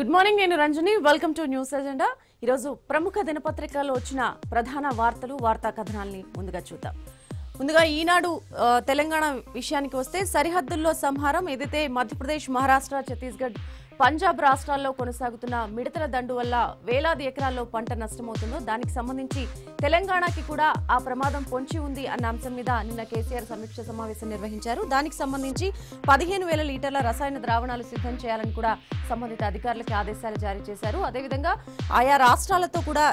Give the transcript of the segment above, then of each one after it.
Good morning నేను Ranjani. Welcome to news agenda ఈరోజు ప్రముఖ దినపత్రికల్లో వచ్చిన ప్రధాన వార్తలు వార్తా కథనాల్ని ముందుగా చూద్దాం. ముందుగా ఈనాడు తెలంగాణ విషయానికి వస్తే సరిహద్దుల్లో సంహారం ఏదైతే మధ్యప్రదేశ్ మహారాష్ట్ర ఛత్తీస్గఢ్ పంజాబ్ రాష్ట్రాల్లో కొనసాగుతున్న మిడతల దండు వల్ల వేలాది ఎకరాల్లో పంట నష్టమవుతుందో దానికి సంబంధించి తెలంగాణకి కూడా ఆ ప్రమాదం పొంచి ఉంది అన్న అంశం మీద నిన్న కేసీఆర్ సమీక్ష సమావేశం నిర్వహించారు. దానికి సంబంధించి పదిహేను వేల లీటర్ల రసాయన ద్రావణాలు సిద్ధం చేయాలని కూడా సంబంధిత అధికారులకు ఆదేశాలు జారీ చేశారు. అదేవిధంగా ఆయా రాష్ట్రాలతో కూడా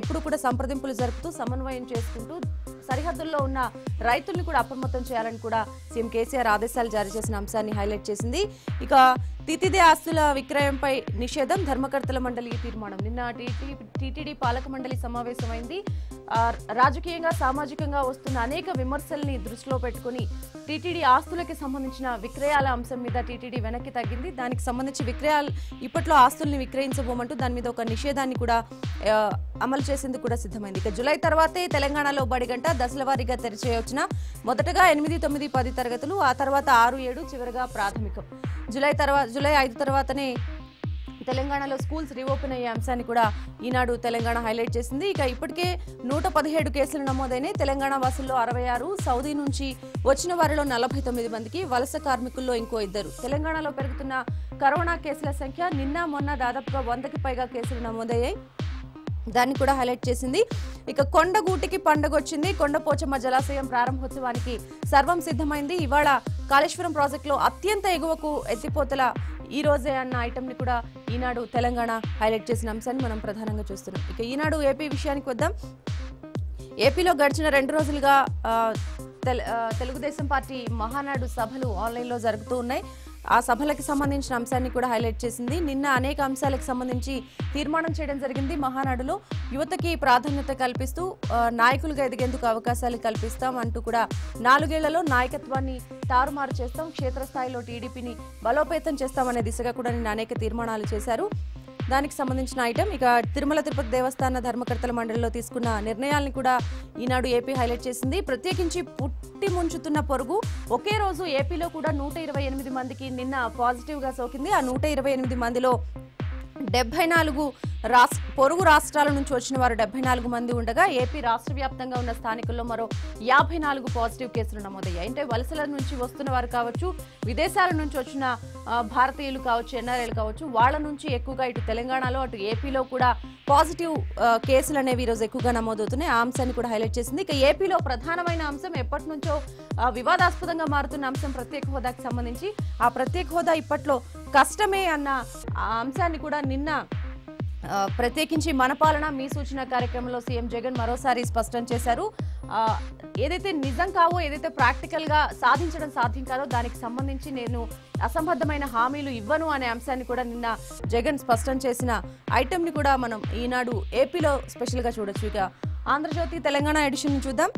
ఎప్పుడు కూడా సంప్రదింపులు జరుపుతూ సమన్వయం చేసుకుంటూ సరిహద్దుల్లో ఉన్న రైతుల్ని కూడా అప్రమత్తం చేయాలని కూడా సీఎం కేసీఆర్ ఆదేశాలు జారీ చేసిన అంశాన్ని హైలైట్ చేసింది. ఇక తితిదే ఆస్తుల విక్రయంపై నిషేధం ధర్మకర్తల మండలి తీర్మానం. నిన్న టీటీడీ పాలక మండలి సమావేశమైంది. రాజకీయంగా సామాజికంగా వస్తున్న అనేక విమర్శల్ని దృష్టిలో పెట్టుకుని టీటీడీ ఆస్తులకి సంబంధించిన విక్రయాల అంశం మీద టీటీడీ వెనక్కి తగ్గింది. దానికి సంబంధించి విక్రయాలు ఇప్పట్లో ఆస్తుల్ని విక్రయించబోమంటూ దాని మీద ఒక నిషేధాన్ని కూడా అమలు చేసేందుకు కూడా సిద్ధమైంది. ఇక జులై తర్వాతే తెలంగాణలో బడిగంట దశల వారీగా తెరిచేయొచ్చిన మొదటగా ఎనిమిది తొమ్మిది పది తరగతులు ఆ తర్వాత ఆరు ఏడు చివరిగా ప్రాథమికం. జులై తర్వాత జులై ఐదు తర్వాతనే తెలంగాణలో స్కూల్స్ రీఓపెన్ అయ్యే అంశాన్ని కూడా ఈనాడు తెలంగాణ హైలైట్ చేసింది. ఇక ఇప్పటికే నూట పదిహేడు కేసులు నమోదైనాయి. తెలంగాణ వాసుల్లో అరవై ఆరు సౌదీ నుంచి వచ్చిన వారిలో నలభై తొమ్మిది మందికి వలస కార్మికుల్లో ఇంకో ఇద్దరు. తెలంగాణలో పెరుగుతున్న కరోనా కేసుల సంఖ్య నిన్న మొన్న దాదాపుగా వందకి పైగా కేసులు నమోదయ్యాయి. దాన్ని కూడా హైలైట్ చేసింది. ఇక కొండగూటికి పండగ వచ్చింది కొండపోచమ్మ జలాశయం ప్రారంభోత్సవానికి సర్వం సిద్ధమైంది. ఇవాళ కాళేశ్వరం ప్రాజెక్టులో అత్యంత ఎగువకు ఎత్తిపోతల ఈ రోజే అన్న ఐటమ్ని కూడా ఈనాడు తెలంగాణ హైలైట్ చేసిన అంశాన్ని మనం ప్రధానంగా చూస్తున్నాం. ఇక ఈనాడు ఏపీ విషయానికి వద్దాం. ఏపీలో గడిచిన రెండు రోజులుగా తెలుగుదేశం పార్టీ మహానాడు సభలు ఆన్లైన్లో జరుగుతూ ఉన్నాయి. ఆ సభలకు సంబంధించిన అంశాన్ని కూడా హైలైట్ చేసింది. నిన్న అనేక అంశాలకు సంబంధించి తీర్మానం చేయడం జరిగింది. మహానాడులో యువతకి ప్రాధాన్యత కల్పిస్తూ నాయకులుగా ఎదిగేందుకు అవకాశాలు కల్పిస్తాం అంటూ కూడా నాలుగేళ్ళలో నాయకత్వాన్ని తారుమారు చేస్తాం. క్షేత్రస్థాయిలో టీడీపీని బలోపేతం చేస్తామనే దిశగా కూడా నిన్న అనేక తీర్మానాలు చేశారు. దానికి సంబంధించిన ఐటమ్ ఇక తిరుమల తిరుపతి దేవస్థాన ధర్మకర్తల మండలిలో తీసుకున్న నిర్ణయాల్ని కూడా ఈనాడు ఏపీ హైలైట్ చేసింది. ప్రత్యేకించి పుట్టి ముంచుతున్న పొరుగు ఒకే రోజు ఏపీలో కూడా నూట ఇరవై ఎనిమిది మందికి నిన్న పాజిటివ్గా సోకింది. ఆ నూట ఇరవై ఎనిమిది మందిలో డెబ్బై నాలుగు పొరుగు రాష్ట్రాల నుంచి వచ్చిన వారు డెబ్బై నాలుగు మంది ఉండగా ఏపీ రాష్ట్ర వ్యాప్తంగా ఉన్న స్థానికుల్లో మరో యాభై నాలుగు పాజిటివ్ కేసులు నమోదయ్యాయి. అంటే వలసల నుంచి వస్తున్న వారు కావచ్చు విదేశాల నుంచి వచ్చిన భారతీయులు కావచ్చు ఎన్ఆర్ఐలు కావచ్చు వాళ్ళ నుంచి ఎక్కువగా ఇటు తెలంగాణలో అటు ఏపీలో కూడా పాజిటివ్ కేసులు అనేవి ఈరోజు ఎక్కువగా నమోదవుతున్నాయి. ఆ అంశాన్ని కూడా హైలైట్ చేసింది. ఇక ఏపీలో ప్రధానమైన అంశం ఎప్పటి నుంచో వివాదాస్పదంగా మారుతున్న అంశం ప్రత్యేక హోదాకి సంబంధించి. ఆ ప్రత్యేక హోదా ఇప్పట్లో కష్టమే అన్న ఆ అంశాన్ని కూడా నిన్న ప్రత్యేకించి మన పాలన మీ సూచన కార్యక్రమంలో సీఎం జగన్ మరోసారి స్పష్టం చేశారు. ఏదైతే నిజం కావో ఏదైతే ప్రాక్టికల్గా సాధించడం సాధ్యం కాదో దానికి సంబంధించి నేను అసంబద్ధమైన హామీలు ఇవ్వను అనే అంశాన్ని కూడా నిన్న జగన్ స్పష్టం చేసిన ఐటెంని కూడా మనం ఈనాడు ఏపీలో స్పెషల్గా చూడొచ్చు. ఇక ఆంధ్రజ్యోతి తెలంగాణ ఎడిషన్ చూద్దాం.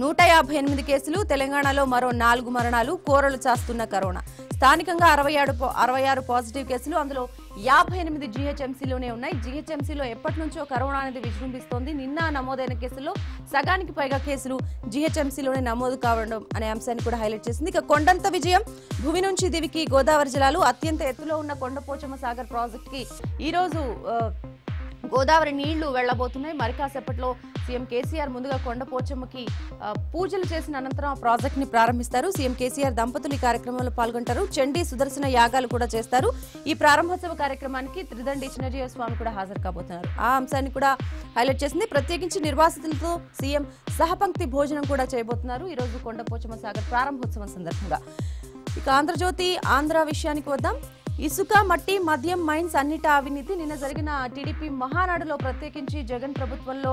నూట యాభై ఎనిమిది కేసులు తెలంగాణలో మరో నాలుగు మరణాలు కోరలు చాస్తున్న కరోనా. స్థానికంగా అరవై ఆరు అరవై ఆరు పాజిటివ్ కేసులు అందులో యాభై ఎనిమిది జీహెచ్ఎంసీలోనే ఉన్నాయి. జీహెచ్ఎంసీలో ఎప్పటి నుంచో కరోనా అనేది విజృంభిస్తోంది. నిన్న నమోదైన కేసుల్లో సగానికి పైగా కేసులు జీహెచ్ఎంసీలోనే నమోదు కావడం అనే అంశాన్ని కూడా హైలైట్ చేసింది. ఇక కొండంత విజయం భూమి నుంచి దివికి గోదావరి జలాలు అత్యంత ఎత్తులో ఉన్న కొండపోచమ్మ సాగర్ ప్రాజెక్ట్కి ఈరోజు గోదావరి నీళ్ళు వెళ్ళబోతున్నాయి మరి కాసేపట్లో సీఎం కేసీఆర్ ముందుగా కొండపోచమ్మకి పోచమ్మకి పూజలు చేసిన అనంతరం ఆ ప్రాజెక్ట్ని ప్రారంభిస్తారు. సీఎం కేసీఆర్ దంపతులు ఈ కార్యక్రమంలో పాల్గొంటారు. చండీ సుదర్శన యాగాలు కూడా చేస్తారు. ఈ ప్రారంభోత్సవ కార్యక్రమానికి త్రిదండి చిన్నజీవ స్వామి కూడా హాజరు కాబోతున్నారు. ఆ అంశాన్ని కూడా హైలైట్ చేసింది. ప్రత్యేకించి నిర్వాసితులతో సీఎం సహపంక్తి భోజనం కూడా చేయబోతున్నారు. ఈ రోజు కొండపోచమ్మ సాగర్ ప్రారంభోత్సవం సందర్భంగా. ఇక ఆంధ్రజ్యోతి ఆంధ్ర విషయానికి వద్దాం. ఇసుక మట్టి మద్యం మైన్స్ అన్నిట అవినీతి. నిన్న జరిగిన టీడీపీ మహానాడులో ప్రత్యేకించి జగన్ ప్రభుత్వంలో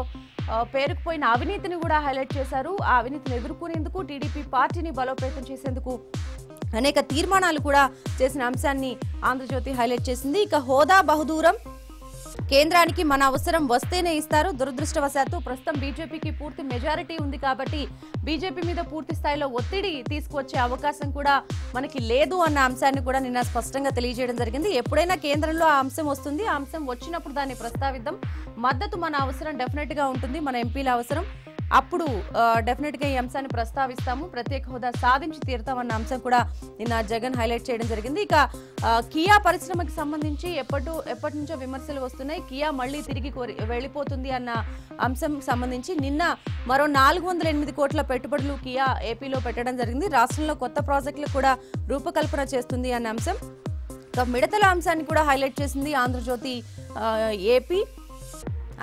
పేరుకుపోయిన అవినీతిని కూడా హైలైట్ చేశారు. ఆ అవినీతిని ఎదుర్కొనేందుకు టీడీపీ పార్టీని బలోపేతం చేసేందుకు అనేక తీర్మానాలు కూడా చేసిన అంశాన్ని ఆంధ్రజ్యోతి హైలైట్ చేసింది. ఇక హోదా బహుదూరం. కేంద్రానికి మన అవసరం వస్తేనే ఇస్తారు. దురదృష్టవశాత్తు ప్రస్తుతం బీజేపీకి పూర్తి మెజారిటీ ఉంది కాబట్టి బీజేపీ మీద పూర్తి స్థాయిలో ఒత్తిడి తీసుకువచ్చే అవకాశం కూడా మనకి లేదు అన్న అంశాన్ని కూడా నిన్న స్పష్టంగా తెలియజేయడం జరిగింది. ఎప్పుడైనా కేంద్రంలో ఆ అంశం వస్తుంది. ఆ అంశం వచ్చినప్పుడు దాన్ని ప్రస్తావిద్దాం. మద్దతు మన అవసరం డెఫినెట్గా ఉంటుంది. మన ఎంపీల అవసరం. అప్పుడు డెఫినెట్గా డెఫినెట్గా ఈ అంశాన్ని ప్రస్తావిస్తాము. ప్రత్యేక హోదా సాధించి తీరుతామన్న అంశం కూడా నిన్న జగన్ హైలైట్ చేయడం జరిగింది. ఇక కియా పరిశ్రమకి సంబంధించి ఎప్పటి ఎప్పటి నుంచో విమర్శలు వస్తున్నాయి. కియా మళ్ళీ తిరిగి కోరి- వెళ్ళిపోతుంది అన్న అంశం సంబంధించి నిన్న మరో నాలుగు వందల ఎనిమిది కోట్ల పెట్టుబడులు కియా ఏపీలో పెట్టడం జరిగింది. రాష్ట్రంలో కొత్త ప్రాజెక్టులు కూడా రూపకల్పన చేస్తుంది అన్న అంశం. మిడతల అంశాన్ని కూడా హైలైట్ చేసింది ఆంధ్రజ్యోతి ఏపీ.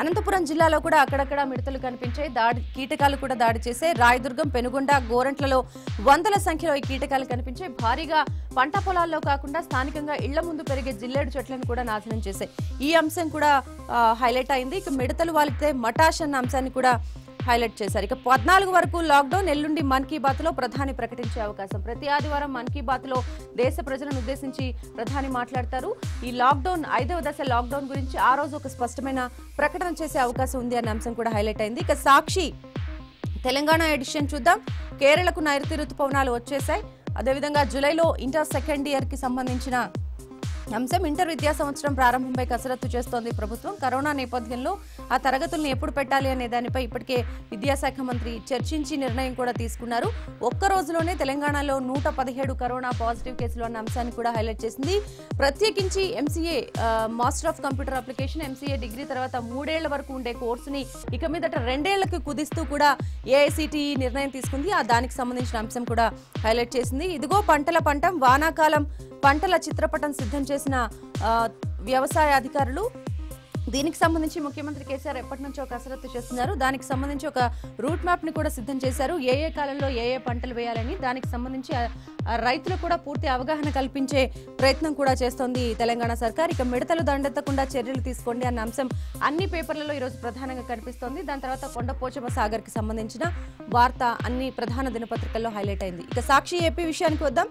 అనంతపురం జిల్లాలో కూడా అక్కడక్కడ మిడతలు కనిపించాయి. దాడి కీటకాలు కూడా దాడి చేసే రాయదుర్గం పెనుగొండ గోరంట్లలో వందల సంఖ్యలో ఈ కీటకాలు కనిపించాయి. భారీగా పంట పొలాల్లో కాకుండా స్థానికంగా ఇళ్ళ ముందు పెరిగే జిల్లేడు చెట్లను కూడా నాశనం చేశాయి. ఈ అంశం కూడా హైలైట్ అయింది. ఇక మిడతలు వాలితే మటాష్ అన్న అంశాన్ని కూడా హైలైట్ చేశారు. ఇక పద్నాలుగు వరకు లాక్డౌన్ ఎల్లుండి మన్ కీ బాత్లో ప్రధాని ప్రకటించే అవకాశం. ప్రతి ఆదివారం మన్ కీ బాత్లో దేశ ప్రజలను ఉద్దేశించి ప్రధాని మాట్లాడతారు. ఈ లాక్డౌన్ ఐదవ దశ లాక్డౌన్ గురించి ఆ రోజు ఒక స్పష్టమైన ప్రకటన చేసే అవకాశం ఉంది అనే అంశం కూడా హైలైట్ అయింది. ఇక సాక్షి తెలంగాణ ఎడిషన్ చూద్దాం. కేరళకు నైరుతి రుతుపవనాలు వచ్చేసాయి అదేవిధంగా జూలైలో ఇంటర్ సెకండ్ ఇయర్కి సంబంధించిన అంశం ఇంటర్ విద్యా సంవత్సరం ప్రారంభంపై కసరత్తు చేస్తోంది ప్రభుత్వం. కరోనా నేపథ్యంలో ఆ తరగతుల్ని ఎప్పుడు పెట్టాలి అనే దానిపై ఇప్పటికే విద్యాశాఖ మంత్రి చర్చించి నిర్ణయం కూడా తీసుకున్నారు. ఒక్క రోజులోనే తెలంగాణలో నూట పదిహేడు కరోనా పాజిటివ్ కేసులు అన్న అంశాన్ని కూడా హైలైట్ చేసింది. ప్రత్యేకించి MCA master of computer application MCA degree తర్వాత మూడేళ్ళ వరకు ఉండే కోర్సుని ఇక మీదట రెండేళ్ళకు కుదిస్తూ కూడా ఏఐసిటిఈ నిర్ణయం తీసుకుంది. ఆ దానికి సంబంధించిన అంశం కూడా హైలైట్ చేసింది. ఇదిగో పంటల పంటం వానాకాలం పంటల చిత్రపటం సిద్ధం చేసిన వ్యవసాయ అధికారులు దీనికి సంబంధించి ముఖ్యమంత్రి కేసీఆర్ ఎప్పటి నుంచో కసరత్తు చేస్తున్నారు. దానికి సంబంధించి ఒక రూట్ మ్యాప్ని కూడా సిద్ధం చేశారు. ఏ ఏ కాలంలో ఏ ఏ పంటలు వేయాలని దానికి సంబంధించి రైతులు కూడా పూర్తి అవగాహన కల్పించే ప్రయత్నం కూడా చేస్తోంది తెలంగాణ సర్కార్. ఇక మిడతలు దండెత్తకుండా చర్యలు తీసుకోండి అన్న అంశం అన్ని పేపర్లలో ఈరోజు ప్రధానంగా కనిపిస్తోంది. దాని తర్వాత కొండపోచమ సాగర్కి సంబంధించిన వార్త అన్ని ప్రధాన దినపత్రికల్లో హైలైట్ అయింది. ఇక సాక్షి ఏపీ విషయానికి వద్దాం.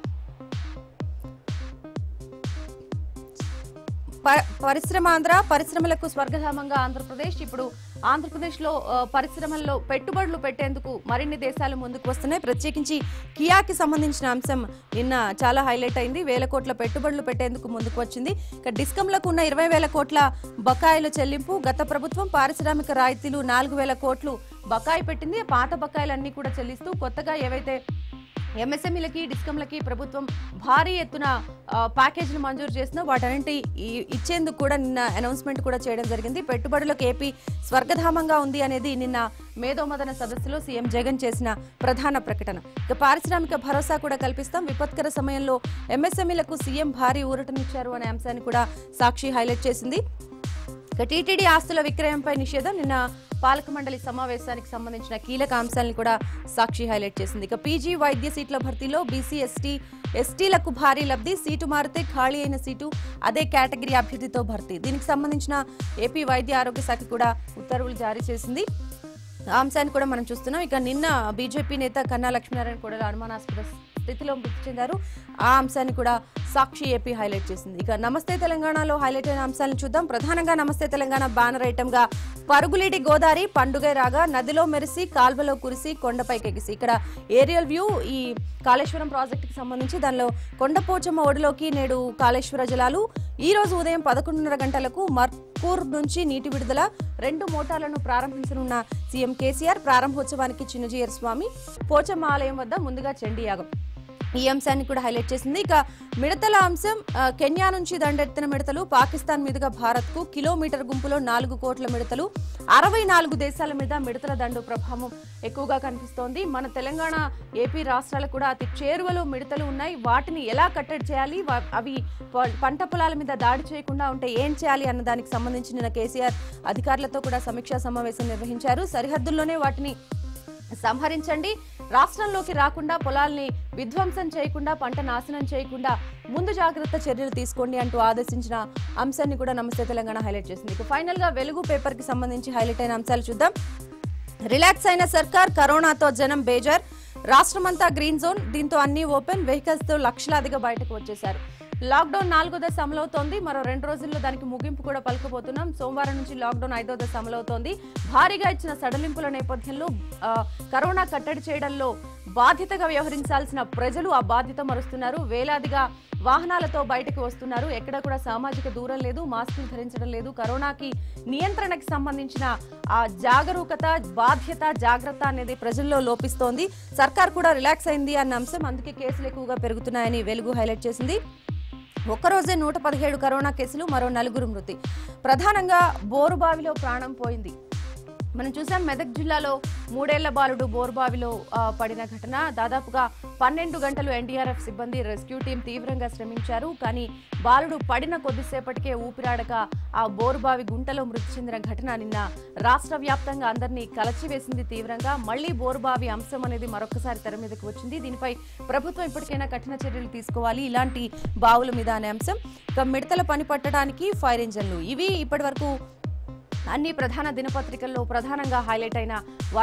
ప- పరిశ్రమ ఆంధ్ర పరిశ్రమలకు స్వర్గధామంగా ఆంధ్రప్రదేశ్. ఇప్పుడు ఆంధ్రప్రదేశ్లో పరిశ్రమల్లో పెట్టుబడులు పెట్టేందుకు మరిన్ని దేశాలు ముందుకు వస్తున్నాయి. ప్రత్యేకించి కియాకి సంబంధించిన అంశం నిన్న చాలా హైలైట్ అయింది. వేల కోట్ల పెట్టుబడులు పెట్టేందుకు ముందుకు వచ్చింది. ఇక డిస్కంలకు ఉన్న ఇరవై వేల కోట్ల బకాయిల చెల్లింపు. గత ప్రభుత్వం పారిశ్రామిక రాయితీలు నాలుగు వేల కోట్లు బకాయి పెట్టింది. పాత పాత బకాయిలన్నీ కూడా చెల్లిస్తూ కొత్తగా ఏవైతే ఎంఎస్ఎంఈలకి డిస్కంలకి ప్రభుత్వం భారీ ఎత్తున ప్యాకేజీలు మంజూరు చేసిన వాటన్నింటి ఇచ్చేందుకు కూడా నిన్న అనౌన్స్మెంట్ కూడా చేయడం జరిగింది. పెట్టుబడులకు ఏపీ స్వర్గధామంగా ఉంది అనేది నిన్న మేధోమదన సదస్సులో సీఎం జగన్ చేసిన ప్రధాన ప్రకటన. ఇక పారిశ్రామిక భరోసా కూడా కల్పిస్తాం. విపత్కర సమయంలో ఎంఎస్ఎంఈలకు సీఎం భారీ ఊరటనిచ్చారు అనే అంశాన్ని కూడా సాక్షి హైలైట్ చేసింది. ఇక టీటీడీ ఆస్తుల విక్రయంపై నిషేధం. నిన్న పాలక మండలి సమావేశానికి సంబంధించిన కీలక అంశాలను కూడా సాక్షి హైలైట్ చేసింది. ఇక పీజీ వైద్య సీట్ల భర్తీలో బీసీ ఎస్టీ ఎస్టీలకు భారీ లబ్ధి సీటు మారితే ఖాళీ అయిన సీటు అదే కేటగిరీ అభ్యర్థితో భర్తీ. దీనికి సంబంధించిన ఏపీ వైద్య ఆరోగ్య శాఖ కూడా ఉత్తర్వులు జారీ చేసింది. అంశాన్ని కూడా మనం చూస్తున్నాం. ఇక నిన్న బీజేపీ నేత కన్నా లక్ష్మీనారాయణ కూడా అనుమానాస్పద స్థితిలో మృతి చెందారు. ఆ అంశాన్ని కూడా సాక్షి ఏపీ హైలైట్ చేసింది. ఇక నమస్తే తెలంగాణలో హైలైట్ అయిన అంశాలను చూద్దాం. ప్రధానంగా నమస్తే తెలంగాణ బ్యానర్ ఐటమ్గా పరుగులేటి గోదావరి పండుగ రాగా నదిలో మెరిసి కాల్వలో కురిసి కొండపైకి ఎగిసి ఇక్కడ ఏరియల్ వ్యూ ఈ కాళేశ్వరం ప్రాజెక్టుకి సంబంధించి దానిలో కొండపోచమ్మ ఒడిలోకి నేడు కాళేశ్వర జలాలు. ఈ రోజు ఉదయం పదకొండున్నర గంటలకు మర్కూర్ నుంచి నీటి విడుదల రెండు మోటార్లను ప్రారంభించనున్న సీఎం కేసీఆర్ ప్రారంభోత్సవానికి చిన్నజీయర్ స్వామి పోచమ్మ ఆలయం వద్ద ముందుగా చండీయాగం. ఈ అంశాన్ని కూడా హైలైట్ చేసింది. ఇక మిడతల అంశం కెన్యా నుంచి దండెత్తిన మిడతలు పాకిస్తాన్ మీదుగా భారత్కు కిలోమీటర్ గుంపులో నాలుగు కోట్ల మిడతలు అరవై నాలుగు దేశాల మీద మిడతల దండు ప్రభావం ఎక్కువగా కనిపిస్తోంది. మన తెలంగాణ ఏపీ రాష్ట్రాలకు కూడా అతి చేరువలో మిడతలు ఉన్నాయి. వాటిని ఎలా కట్టడి చేయాలి? వా- అవి పంట పొలాల మీద దాడి చేయకుండా ఉంటే ఏం చేయాలి అన్న దానికి సంబంధించి నిన్న కేసీఆర్ అధికారులతో కూడా సమీక్షా సమావేశం నిర్వహించారు. సరిహద్దుల్లోనే వాటిని సంహరించండి. రాష్ట్రంలోకి రాకుండా పొలాల్ని విధ్వంసం చేయకుండా పంట నాశనం చేయకుండా ముందు జాగ్రత్త చర్యలు తీసుకోండి అంటూ ఆదేశించిన అంశాన్ని కూడా నమస్తే తెలంగాణ హైలైట్ చేసింది. ఇక ఫైనల్గా వెలుగు పేపర్కి సంబంధించి హైలైట్ అయిన అంశాలు చూద్దాం. రిలాక్స్ అయిన సర్కార్ కరోనాతో జనం బేజార్. రాష్ట్రమంతా గ్రీన్ జోన్ దీంతో అన్ని ఓపెన్. వెహికల్స్తో లక్షలాదిగా బయటకు వచ్చేశారు. లాక్డౌన్ నాలుగో దశ అమలవుతోంది. మరో రెండు రోజుల్లో దానికి ముగింపు కూడా పలుకబోతున్నాం. సోమవారం నుంచి లాక్డౌన్ ఐదో దశ అమలవుతోంది. భారీగా ఇచ్చిన సడలింపుల నేపథ్యంలో కరోనా కట్టడి చేయడంలో బాధ్యతగా వ్యవహరించాల్సిన ప్రజలు ఆ బాధ్యత మరుస్తున్నారు. వేలాదిగా వాహనాలతో బయటకు వస్తున్నారు. ఎక్కడ కూడా సామాజిక దూరం లేదు మాస్కులు ధరించడం లేదు. కరోనాకి నియంత్రణకి సంబంధించిన ఆ జాగరూకత బాధ్యత జాగ్రత్త అనేది ప్రజల్లో లోపిస్తోంది. సర్కార్ కూడా రిలాక్స్ అయింది అన్న అంశం అందుకే కేసులు ఎక్కువగా పెరుగుతున్నాయని వెలుగు హైలైట్ చేసింది. ఒక్కరోజే నూట పదిహేడు కరోనా కేసులు మరో నలుగురు మృతి. ప్రధానంగా బోరుబావిలో ప్రాణం పోయింది. మనం చూసాం మెదక్ జిల్లాలో మూడేళ్ళ బాలుడు బోరుబావిలో పడిన ఘటన. దాదాపుగా పన్నెండు గంటలు ఎన్డీఆర్ఎఫ్ సిబ్బంది రెస్క్యూ టీం తీవ్రంగా శ్రమించారు. కానీ బాలుడు పడిన కొద్దిసేపటికే ఊపిరాడక ఆ బోరుబావి గుంటలో మృతి చెందిన ఘటన నిన్న రాష్ట్ర వ్యాప్తంగా అందరినీ కలచివేసింది తీవ్రంగా. మళ్ళీ బోరుబావి అంశం అనేది మరొకసారి తెర మీదకి వచ్చింది. దీనిపై ప్రభుత్వం ఇప్పటికైనా కఠిన చర్యలు తీసుకోవాలి ఇలాంటి బావుల మీద అనే అంశం. ఇక మిడతల పని పట్టడానికి ఫైర్ ఇంజన్లు. ఇవి ఇప్పటి వరకు అన్ని ప్రధాన దినపత్రికల్లో ప్రధానంగా హైలైట్ అయిన వార్త